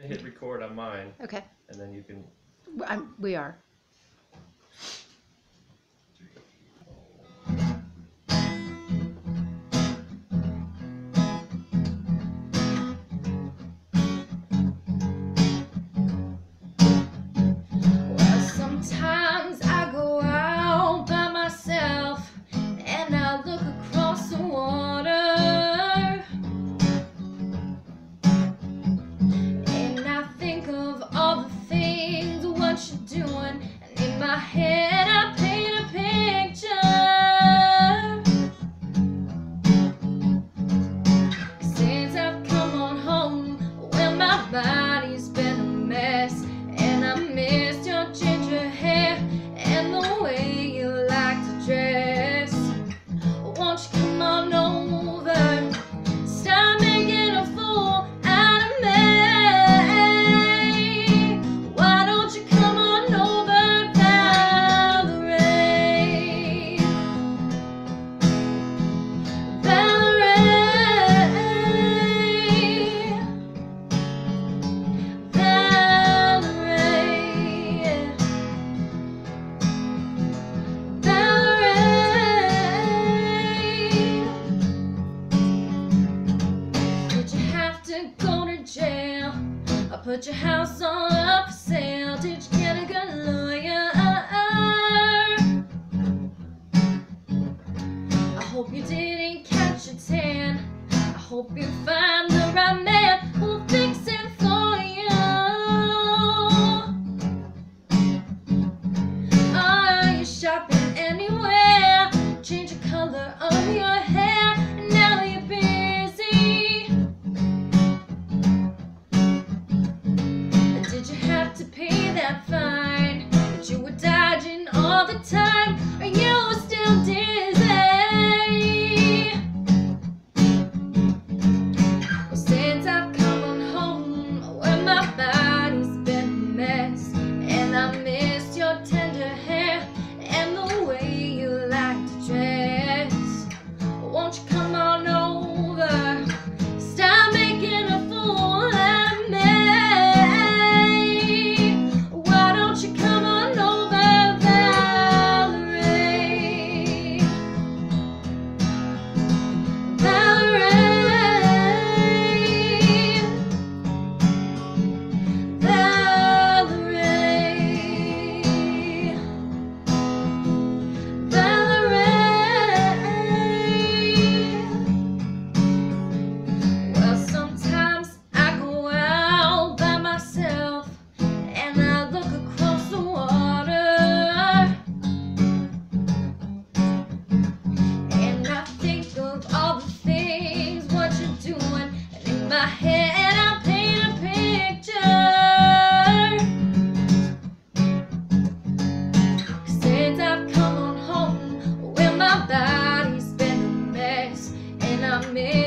Hit record on mine, Okay, and then you can, I'm, we are. what you're doing, in my head. Put your house on up for sale. Did you get a good lawyer? I hope you didn't catch a tan. I hope you find. the time. Are you still dizzy? me.